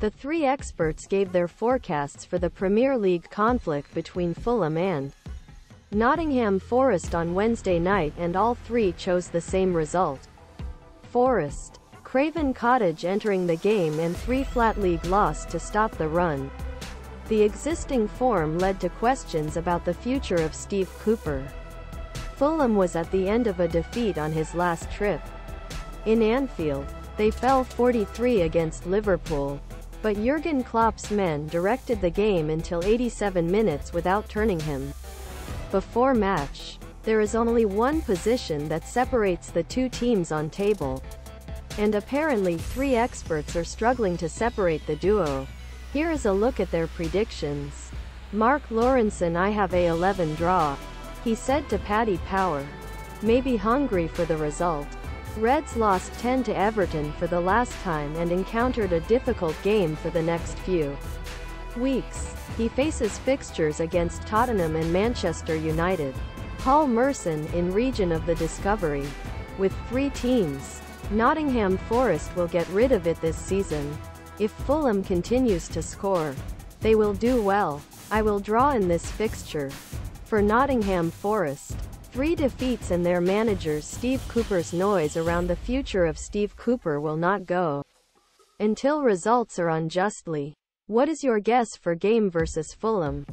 The three experts gave their forecasts for the Premier League conflict between Fulham and Nottingham Forest on Wednesday night and all three chose the same result. Forest. Craven Cottage entering the game and three flat league loss to stop the run. The existing form led to questions about the future of Steve Cooper. Fulham was at the end of a defeat on his last trip. In Anfield, they fell 43 against Liverpool, but Jurgen Klopp's men directed the game until 87 minutes without turning him. Before match, there is only one position that separates the two teams on table. And apparently three experts are struggling to separate the duo. Here is a look at their predictions. Mark Lawrenson I have a 11 draw. He said to Paddy Power. Maybe hungry for the result. Reds lost 10 to Everton for the last time and encountered a difficult game for the next few weeks. He faces fixtures against Tottenham and Manchester United. Paul Merson in region of the Discovery. With three teams, Nottingham Forest will get rid of it this season. If Fulham continues to score, they will do well. I will draw in this fixture. For Nottingham Forest, three defeats and their manager Steve Cooper's noise around the future of Steve Cooper will not go until results are unjustly. What is your guess for game versus Fulham?